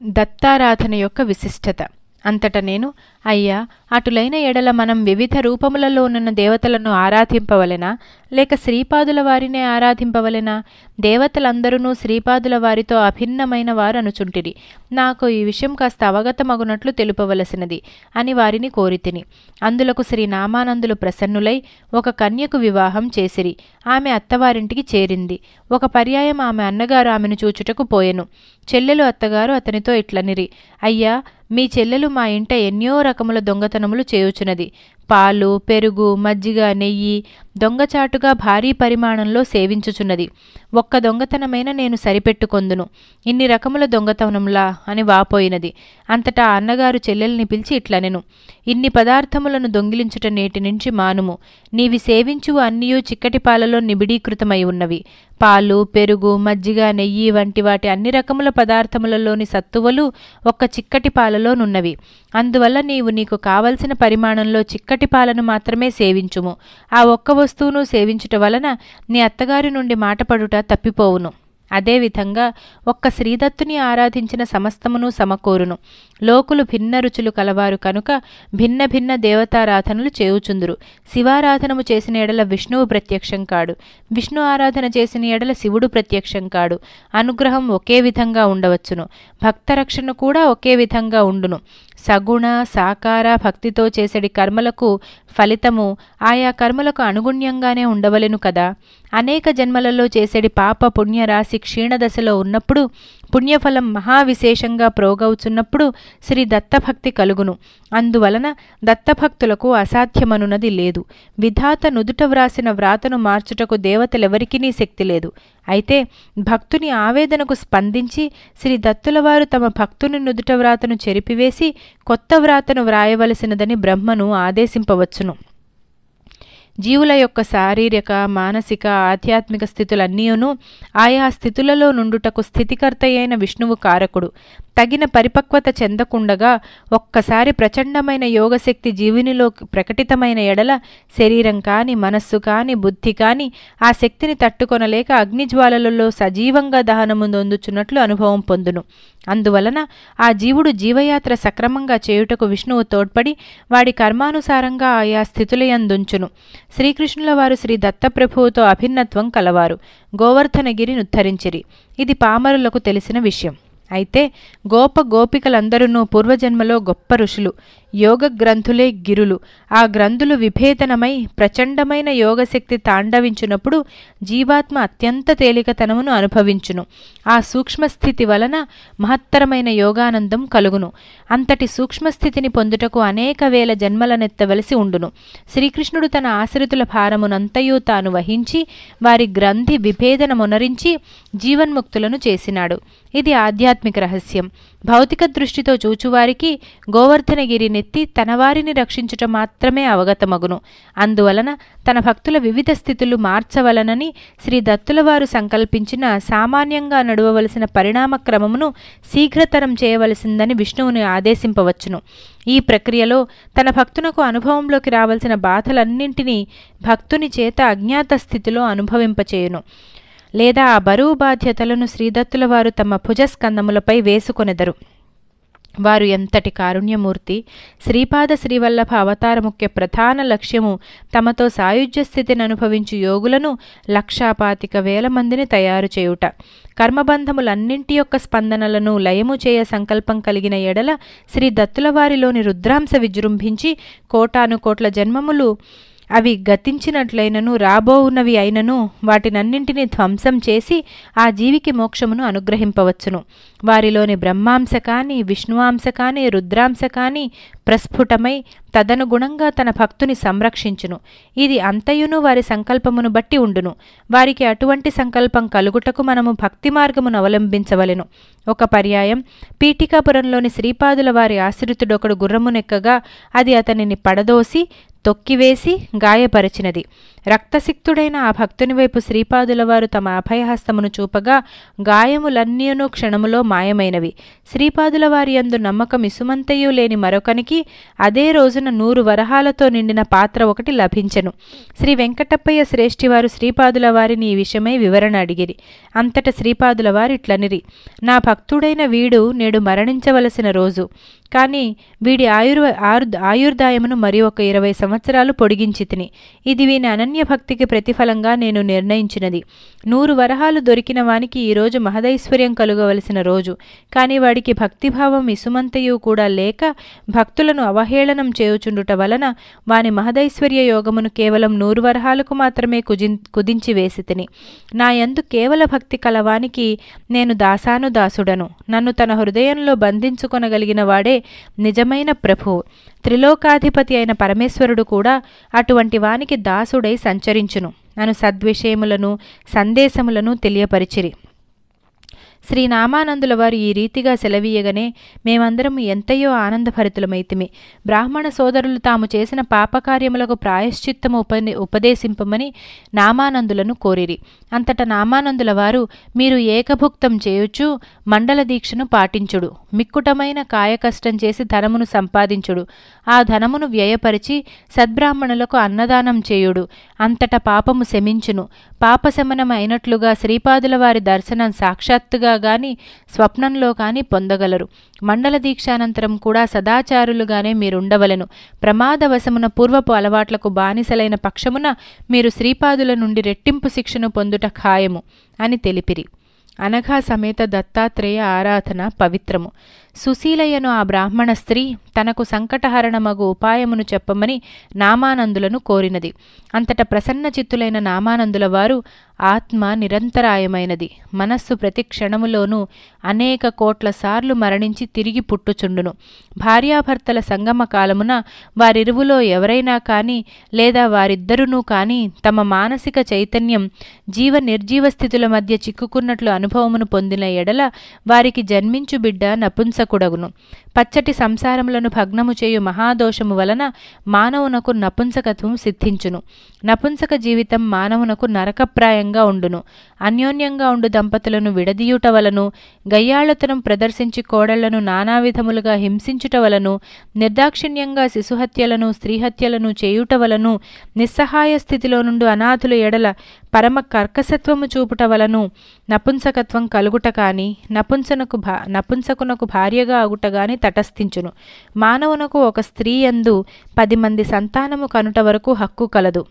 దత్తారాధన యొక్క విశిష్టత. అంతట నేను అయ్యా అటులైన ఎడల మనం వివిధ రూపములలో ఉన్న దేవతలను ఆరాధింపవలెనా? లేక శ్రీపాదుల వారినే ఆరాధింపవలెనా? దేవతలందరూ శ్రీపాదుల వారితో అభిన్నమైన వారు అనుచుంటిరి నాకు ఈ విషయం కాస్త అవగతమగునట్లు తెలుపవలసినది అని వారిని కోరితిని. అందులకు శ్రీ నామానందులు ప్రసన్నులై ఒక కన్యకు వివాహం చేసిరి. ఆమె అత్తవారింటికి చేరింది. ఒక పర్యాయం ఆమె అన్నగారు ఆమెను చూచుటకు పోయెను. చెల్లెలు అత్తగారు అతనితో ఇట్లనిరి అయ్యా మీ చెల్లెలు మా ఇంట ఎన్నో రకముల దొంగతనములు చేయుచున్నది. పాలు పెరుగు మజ్జిగ నెయ్యి దొంగచాటుగా భారీ పరిమాణంలో సేవించుచున్నది. ఒక్క దొంగతనమైన నేను సరిపెట్టుకొందును. ఇన్ని రకముల దొంగతనంలా అని వాపోయినది. అంతటా అన్నగారు చెల్లెల్ని పిలిచి ఇట్లనెను. ఇన్ని పదార్థములను దొంగిలించుట నేటి నుంచి మానుము. నీవి సేవించు అన్నియూ చిక్కటి పాలలో నిబిడీకృతమై ఉన్నవి. పాలు పెరుగు మజ్జిగ నెయ్యి వంటి వాటి అన్ని రకముల పదార్థములలోని సత్తువలు ఒక్క చిక్కటి పాలలోనున్నవి. అందువల్ల నీవు నీకు కావలసిన పరిమాణంలో చిక్కటి పాలను మాత్రమే సేవించుము. ఆ ఒక్క వస్తువును సేవించుట వలన నీ అత్తగారి నుండి మాటపడుట తప్పిపోవును. అదేవిధంగా ఒక్క శ్రీదత్తుని ఆరాధించిన సమస్తమును సమకూరును. లోకులు భిన్న రుచులు కలవారు కనుక భిన్న భిన్న దేవతారాధనలు చేయుచుందురు. శివారాధనము చేసిన ఎడల విష్ణువు ప్రత్యక్షం కాడు. విష్ణు ఆరాధన చేసిన ఎడల శివుడు ప్రత్యక్షం కాడు. అనుగ్రహం ఒకే విధంగా ఉండవచ్చును. భక్త రక్షణ కూడా ఒకే విధంగా ఉండును. సగుణ సాకార భక్తితో చేసడి కర్మలకు ఫలితము ఆయా కర్మలకు అనుగుణ్యంగానే ఉండవలెను కదా. అనేక జన్మలలో చేసేడి పాప పుణ్యరాశి క్షీణదశలో ఉన్నప్పుడు పుణ్యఫలం మహావిశేషంగా ప్రోగవుచున్నప్పుడు శ్రీ దత్తభక్తి కలుగును. అందువలన దత్తభక్తులకు అసాధ్యమనున్నది లేదు. విధాత నుదుట వ్రాసిన వ్రాతను మార్చుటకు దేవతలెవరికీ శక్తి లేదు. అయితే భక్తుని ఆవేదనకు స్పందించి శ్రీ దత్తులవారు తమ భక్తుని నుదుట వ్రాతను చెరిపివేసి కొత్త వ్రాతను వ్రాయవలసినదని బ్రహ్మను ఆదేశింపవచ్చును. జీవుల యొక్క శారీరక మానసిక ఆధ్యాత్మిక స్థితులన్నీయును ఆయా స్థితులలో నుండుటకు స్థితికర్త అయిన విష్ణువు కారకుడు. తగిన పరిపక్వత చెందకుండగా ఒక్కసారి ప్రచండమైన యోగశక్తి జీవునిలో ప్రకటితమైన ఎడల శరీరం కాని మనస్సు కాని బుద్ధి కాని ఆ శక్తిని తట్టుకొనలేక అగ్నిజ్వాలలలో సజీవంగా దహనముందొందుచున్నట్లు అనుభవం పొందును. అందువలన ఆ జీవుడు జీవయాత్ర సక్రమంగా చేయుటకు విష్ణువు తోడ్పడి వాడి కర్మానుసారంగా ఆయా స్థితులయందుంచును. శ్రీకృష్ణుల వారు శ్రీ దత్తప్రభువుతో అభిన్నత్వం కలవారు. గోవర్ధనగిరిని ఉద్ధరించిరి. ఇది పామరులకు తెలిసిన విషయం. అయితే గోప గోపికలందరూ పూర్వజన్మలో గొప్ప ఋషులు యోగ గ్రంథులే గిరులు. ఆ గ్రంథులు విభేదనమై ప్రచండమైన యోగశక్తి తాండవించునప్పుడు జీవాత్మ అత్యంత తేలికతనమును అనుభవించును. ఆ సూక్ష్మస్థితి వలన మహత్తరమైన యోగానందం కలుగును. అంతటి సూక్ష్మస్థితిని పొందుటకు అనేక వేల జన్మలనెత్తవలసి ఉండును. శ్రీకృష్ణుడు తన ఆశ్రితుల భారమునంతయు తాను వహించి వారి గ్రంథి విభేదనమునరించి జీవన్ముక్తులను చేసినాడు. ఇది ఆధ్యాత్మిక రహస్యం. భౌతిక దృష్టితో చూచువారికి గోవర్ధనగిరి నెత్తి తన వారిని రక్షించుట మాత్రమే అవగతమగును. అందువలన తన భక్తుల వివిధ స్థితులు మార్చవలనని శ్రీ దత్తులవారు సంకల్పించిన సామాన్యంగా నడవవలసిన పరిణామ క్రమమును శీఘ్రతరం చేయవలసిందని విష్ణువుని ఆదేశింపవచ్చును. ఈ ప్రక్రియలో తన భక్తునకు అనుభవంలోకి రావలసిన బాధలన్నింటినీ భక్తుని చేత అజ్ఞాత స్థితిలో అనుభవింపచేయును. లేదా ఆ బరువు బాధ్యతలను శ్రీదత్తుల వారు తమ భుజస్కందములపై వేసుకొనెదరు. వారు ఎంతటి కారుణ్యమూర్తి శ్రీపాద శ్రీవల్లభ అవతార ముఖ్య ప్రధాన లక్ష్యము తమతో సాయుధ్య స్థితిని అనుభవించు యోగులను లక్షాపాతిక వేల మందిని తయారు చేయుట. కర్మబంధములన్నింటి యొక్క స్పందనలను లయము చేయ సంకల్పం కలిగిన ఎడల శ్రీ దత్తుల వారిలోని రుద్రాంశ విజృంభించి కోటాను కోట్ల జన్మములు అవి గతించినట్లయినను రాబోవున్నవి అయినను వాటినన్నింటినీ ధ్వంసం చేసి ఆ జీవికి మోక్షమును అనుగ్రహింపవచ్చును. వారిలోని బ్రహ్మాంశ కాని విష్ణువాంశ కాని రుద్రాంశ కాని ప్రస్ఫుటమై తదనుగుణంగా తన భక్తుని సంరక్షించును. ఇది అంతయును వారి సంకల్పమును బట్టి ఉండును. వారికి అటువంటి సంకల్పం కలుగుటకు మనము భక్తి మార్గమును అవలంబించవలెను. ఒక పర్యాయం పీఠికాపురంలోని శ్రీపాదుల వారి ఆశ్రితుడొకడు గుర్రమునెక్కగా అది అతనిని పడదోసి తొక్కివేసి గాయపరచినది. రక్తసిక్తుడైన ఆ భక్తుని వైపు శ్రీపాదుల వారు తమ అభయహస్తమును చూపగా గాయములన్నీను క్షణములో మాయమైనవి. శ్రీపాదుల వారి యందు నమ్మకం ఇసుమంతయు లేని మరొకనికి అదే రోజున నూరు వరహాలతో నిండిన పాత్ర ఒకటి లభించెను. శ్రీ వెంకటప్పయ్య శ్రేష్ఠివారు శ్రీపాదుల వారిని ఈ విషయమై వివరణ అడిగిరి. అంతట శ్రీపాదుల వారు ఇట్లనిరి. నా భక్తుడైన వీడు నేడు మరణించవలసిన రోజు. కానీ వీడి ఆయుర్వ ఆరు ఆయుర్దాయమును మరి ఒక ఇరవై సంవత్సరాలు పొడిగించి తిని. ఇది వీని అనన్య భక్తికి ప్రతిఫలంగా నేను నిర్ణయించినది. నూరు వరహాలు దొరికిన వానికి ఈరోజు మహదైశ్వర్యం కలుగవలసిన రోజు. కానీ వాడికి భక్తిభావం ఇసుమంతయు కూడా లేక భక్తులను అవహేళనం చేయుచుండుట వలన వాని మహదైశ్వర్య యోగమును కేవలం నూరు వరహాలకు మాత్రమే కుజి కుదించి వేసి తిని. నా యందు కేవల భక్తి కలవానికి నేను దాసాను దాసుడను నన్ను తన హృదయంలో బంధించుకొనగలిగిన వాడే నిజమైన ప్రభువు త్రిలోకాధిపతి అయిన పరమేశ్వరుడు కూడా అటువంటి వానికి దాసుడై సంచరించును. అను సద్విషయములను సందేశములను తెలియపరిచిరి. శ్రీ నామానందుల వారు ఈ రీతిగా సెలవీయగానే మేమందరం ఎంతయో ఆనందభరితులమైతిమి. బ్రాహ్మణ సోదరులు తాము చేసిన పాపకార్యములకు ప్రాయశ్చిత్తము ఉప ఉపదేశింపమని నామానందులను కోరిరి. అంతట నామానందుల వారు మీరు ఏకభుక్తం చేయుచు మండల దీక్షను పాటించుడు. మిక్కుటమైన కాయకష్టం చేసి ధనమును సంపాదించుడు. ఆ ధనమును వ్యయపరిచి సద్బ్రాహ్మణులకు అన్నదానం చేయుడు. అంతట పాపము శమించును. పాపశమనం అయినట్లుగా శ్రీపాదుల వారి దర్శనం సాక్షాత్తుగా గాని స్వప్నంలో కాని పొందగలరు. మండల దీక్షానంతరం కూడా సదాచారులుగానే మీరుండవలను. ప్రమాదవశమున పూర్వపు అలవాట్లకు బానిసలైన పక్షమున మీరు శ్రీపాదుల నుండి రెట్టింపు శిక్షను పొందుట ఖాయము అని తెలిపిరి. అనఘా సమేత దత్తాత్రేయ ఆరాధన పవిత్రము. సుశీలయ్యను ఆ బ్రాహ్మణ స్త్రీ తనకు సంకటహరణమగు ఉపాయమును చెప్పమని నామానందులను కోరినది. అంతట ప్రసన్న చిత్తులైన నామానందుల వారు ఆత్మ నిరంతరాయమైనది. మనస్సు ప్రతి క్షణములోనూ అనేక కోట్ల సార్లు మరణించి తిరిగి పుట్టుచుండును. భార్యాభర్తల సంగమ కాలమున వారిరువులో ఎవరైనా కానీ లేదా వారిద్దరునూ కానీ తమ మానసిక చైతన్యం జీవ నిర్జీవ స్థితుల మధ్య చిక్కుకున్నట్లు అనుభవమును పొందిన ఎడల వారికి జన్మించు బిడ్డ నపుంసకుడగును. పచ్చటి సంసారములను భగ్నము చేయు మహాదోషము వలన మానవునకు నపుంసకత్వం సిద్ధించును. నపుంసక జీవితం మానవునకు నరకప్రాయంగా ఉండును. అన్యోన్యంగా ఉండు దంపతులను విడదీయుట వలను గయ్యాళ్ళతనం ప్రదర్శించి కోడళ్ళను నానా విధములుగా హింసించుట వలను నిర్దాక్షిణ్యంగా శిశుహత్యలను స్త్రీహత్యలను చేయుట వలను నిస్సహాయ స్థితిలో నుండి అనాథుల ఎడల పరమ కర్కసత్వము చూపుట వలను నపుంసకత్వం కలుగుట కాని నపుంసనకు భా నపుంసకునకు భార్యగా అగుట గాని తటస్థించును. మానవునకు ఒక స్త్రీ యందు పది మంది సంతానము కనుట వరకు హక్కు కలదు.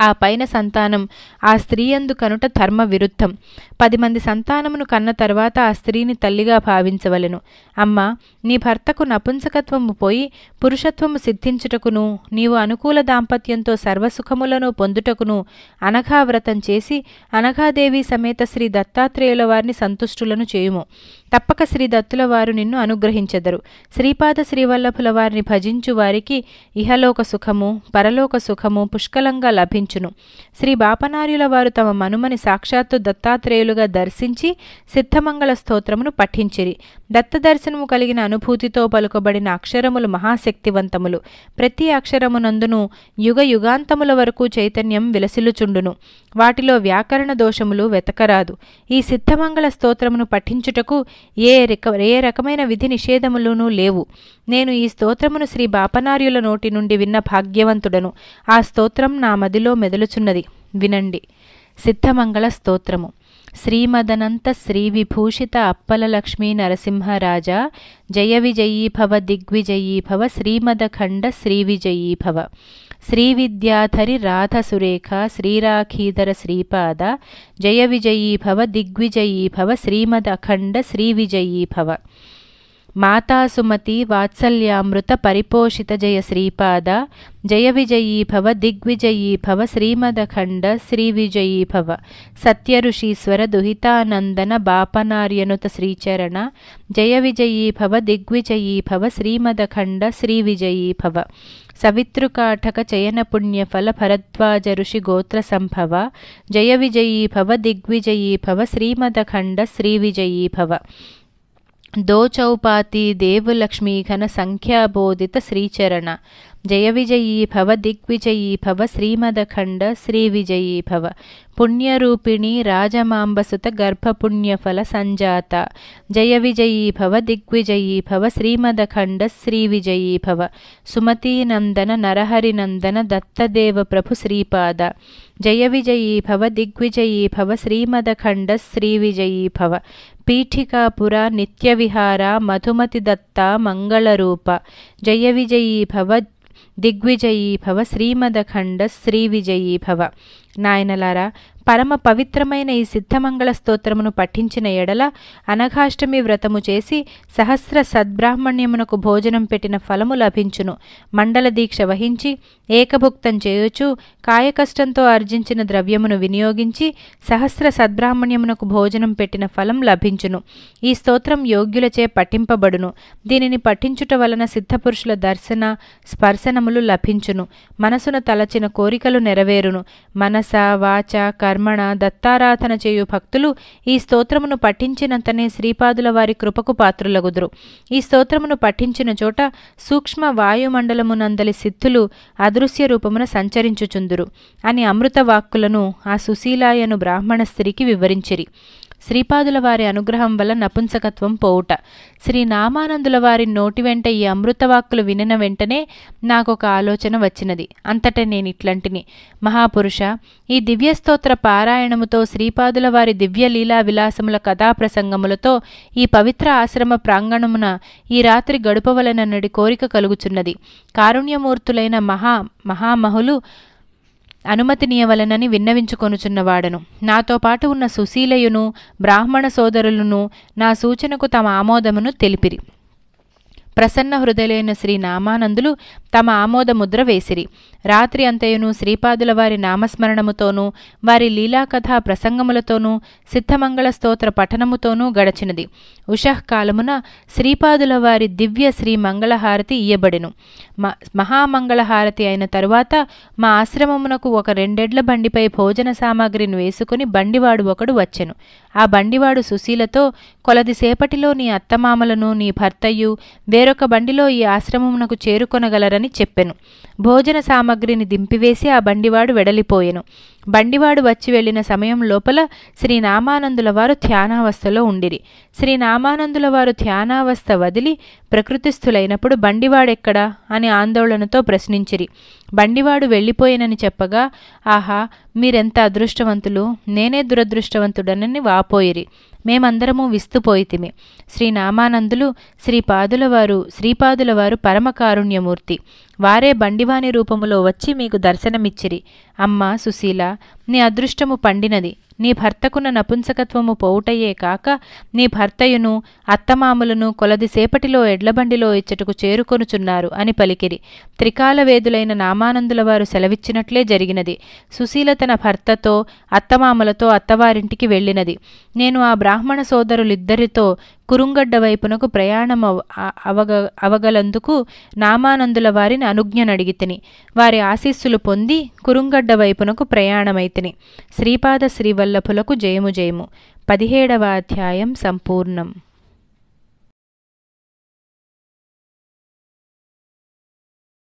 ఆ పైన సంతానం ఆ స్త్రీ యందు కనుట ధర్మ విరుద్ధం. పది మంది సంతానమును కన్న తర్వాత ఆ స్త్రీని తల్లిగా భావించవలెను. అమ్మా నీ భర్తకు నపుంసకత్వము పోయి పురుషత్వము సిద్ధించుటకును నీవు అనుకూల దాంపత్యంతో సర్వసుఖములను పొందుటకును అనఘావ్రతం చేసి అనఘాదేవి సమేత శ్రీ దత్తాత్రేయుల వారిని సంతుష్టులను చేయుము. తప్పక శ్రీ దత్తుల వారు నిన్ను అనుగ్రహించెదరు. శ్రీపాద శ్రీవల్లభుల వారిని భజించు వారికి ఇహలోక సుఖము పరలోక సుఖము పుష్కలంగా లభించును. శ్రీ బాపనార్యుల వారు తమ మనుమని సాక్షాత్తు దత్తాత్రేయులుగా దర్శించి సిద్ధమంగళ స్తోత్రమును పఠించిరి. దత్త దర్శనము కలిగిన అనుభూతితో పలుకబడిన అక్షరములు మహాశక్తివంతములు. ప్రతి అక్షరమునందును యుగ యుగాంతముల వరకు చైతన్యం విలసిల్లుచుండును. వాటిలో వ్యాకరణ దోషములు వెతకరాదు. ఈ సిద్ధమంగళ స్తోత్రమును పఠించుటకు ఏ రక ఏ రకమైన విధి నిషేధములునూ లేవు. నేను ఈ స్తోత్రమును శ్రీ బాపనార్యుల నోటి నుండి విన్న భాగ్యవంతుడను. ఆ స్తోత్రం నా మదిలో మెదలుచున్నది. వినండి. సిద్ధమంగళ స్తోత్రము. శ్రీమదనంత శ్రీ విభూషిత అప్పల లక్ష్మీ నరసింహరాజా జయ విజయీభవ దిగ్విజయీభవ శ్రీమదఖండ శ్రీ విజయీభవ श्रीविद्याधरि राधसुरेखा जयविजयी भव दिग्विजयी भव श्रीमदखण्ड श्रीविजयी भव माता सुमती वात्सल्यामृत जयविजयी भव दिग्विजयी भव श्रीमदखण्ड श्रीविजयी भव सत्यऋषीश्वर दुहितानन्दन बापनार्यनुत श्रीचरण जयविजयी भव दिग्विजयी भव श्रीमदखण्ड श्रीविजयी भव సవితృకాఠక చయనపుణ్య ఫల భరద్వాజ ఋషి గోత్ర సంభవ జయ విజయీ భవ దిగ్విజయీ భవ శ్రీమదఖండ శ్రీ విజయీ భవ దోచౌపాతి దేవులక్ష్మీ ఘన సంఖ్యాబోధిత శ్రీచరణ జయ విజయీ భవ దిగ్విజయీ భవ శ్రీమదఖండ శ్రీ విజయీ భవ పుణ్యరూపిణి రాజమాంబసుత గర్భపుణ్యఫల సంజాత జయ విజయీ భవ దిగ్విజయీ భవ శ్రీమదఖండ శ్రీ విజయీ భవ సుమతీనందన నరహరినందన దత్తదేవ ప్రభు శ్రీపాద జయ విజయీ భవ దిగ్విజయీ భవ శ్రీమదఖండ శ్రీ విజయీ భవ పీఠికాపుర నిత్యవిహార మధుమతి దత్త మంగళరూప జయ విజయీ పరమ పవిత్రమైన ఈ సిద్ధమంగళ స్తోత్రమును పఠించిన ఎడల అనఘాష్టమి వ్రతము చేసి సహస్ర సద్బ్రాహ్మణ్యమునకు భోజనం పెట్టిన ఫలము లభించును. మండల దీక్ష వహించి ఏకభుక్తం చేయొచ్చు కాయకష్టంతో ఆర్జించిన ద్రవ్యమును వినియోగించి సహస్ర సద్బ్రాహ్మణ్యమునకు భోజనం పెట్టిన ఫలం లభించును. ఈ స్తోత్రం యోగ్యులచే పఠింపబడును. దీనిని పఠించుట వలన సిద్ధపురుషుల దర్శన స్పర్శనములు లభించును. మనసున తలచిన కోరికలు నెరవేరును. మనస వాచ కర్మణ దత్తారాధన చేయు భక్తులు ఈ స్తోత్రమును పఠించినంతనే శ్రీపాదుల వారి కృపకు పాత్రులగుదురు. ఈ స్తోత్రమును పఠించిన చోట సూక్ష్మ వాయుమండలమునందలి సిద్ధులు అదృశ్య రూపమున సంచరించుచుందురు అని అమృత వాక్కులను ఆ సుశీలాయను బ్రాహ్మణ స్త్రీకి వివరించిరి. శ్రీపాదుల వారి అనుగ్రహం వల్ల నపుంసకత్వం పోవుట. శ్రీ నామానందుల వారి నోటి వెంట ఈ అమృతవాక్కులు వినిన వెంటనే నాకొక ఆలోచన వచ్చినది. అంతట నేను ఇట్లాంటిని. మహాపురుష ఈ దివ్యస్తోత్ర పారాయణముతో శ్రీపాదుల వారి దివ్య లీలా విలాసముల కథాప్రసంగములతో ఈ పవిత్ర ఆశ్రమ ప్రాంగణమున ఈ రాత్రి గడుపవలనన్నడి కోరిక కలుగుచున్నది. కారుణ్యమూర్తులైన మహా మహామహులు అనుమతినీయవలనని విన్నవించుకొనుచున్నవాడను. నాతో పాటు ఉన్న సుశీలయును బ్రాహ్మణ సోదరులను నా సూచనకు తమ ఆమోదమును తెలిపిరి. ప్రసన్న హృదయులైన శ్రీ నామానందులు తమ ఆమోద ముద్ర వేసిరి. రాత్రి అంతయును శ్రీపాదుల వారి నామస్మరణముతోనూ వారి లీలాకథా ప్రసంగములతోనూ సిద్ధమంగళ స్తోత్ర పఠనముతోనూ గడచినది. ఉషఃకాలమున శ్రీపాదుల వారి దివ్య శ్రీ మంగళహారతి ఇయ్యబడెను. మహామంగళహారతి అయిన తరువాత మా ఆశ్రమమునకు ఒక రెండెడ్ల బండిపై భోజన సామాగ్రిని వేసుకుని బండివాడు ఒకడు వచ్చెను. ఆ బండివాడు సుశీలతో కొలదిసేపటిలో నీ అత్తమామలను నీ భర్తయ్యు వేరొక బండిలో ఈ ఆశ్రమమునకు చేరుకొనగలరని చెప్పెను. భోజన సామగ్రిని దింపివేసి ఆ బండివాడు వెడలిపోయెను. బండివాడు వచ్చి వెళ్ళిన సమయం లోపల శ్రీ నామానందుల వారు ధ్యానావస్థలో ఉండిరి. శ్రీ నామానందుల వారు ధ్యానావస్థ వదిలి ప్రకృతిస్థులైనప్పుడు బండివాడెక్కడా? అని ఆందోళనతో ప్రశ్నించిరి. బండివాడు వెళ్ళిపోయినని చెప్పగా ఆహా మీరెంత అదృష్టవంతులు? నేనే దురదృష్టవంతుడనని వాపోయిరి. మేమందరము విస్తుపోయితిమి. శ్రీ నామానందులు శ్రీపాదుల వారు శ్రీపాదుల వారు పరమకారుణ్యమూర్తి. వారే బండివాని రూపములో వచ్చి మీకు దర్శనమిచ్చిరి. అమ్మ సుశీల నీ అదృష్టము పండినది. నీ భర్తకున్న నపుంసకత్వము పోవుటయే కాక నీ భర్తయును అత్తమామలను కొలదిసేపటిలో ఎడ్లబండిలో ఇచ్చటకు చేరుకొనుచున్నారు అని పలికిరి. త్రికాల వేదులైన నామానందుల వారు సెలవిచ్చినట్లే జరిగినది. సుశీల తన భర్తతో అత్తమామలతో అత్తవారింటికి వెళ్ళినది. నేను ఆ బ్రాహ్మణ సోదరులిద్దరితో కురుంగడ్డ వైపునకు ప్రయాణం అవగ అవగలందుకు నామానందుల వారిని అనుజ్ఞనడిగితిని. వారి ఆశీస్సులు పొంది కురుంగడ్డ వైపునకు ప్రయాణమైతిని. శ్రీపాద శ్రీవల్లభులకు జయము జయము. పదిహేడవ అధ్యాయం సంపూర్ణం.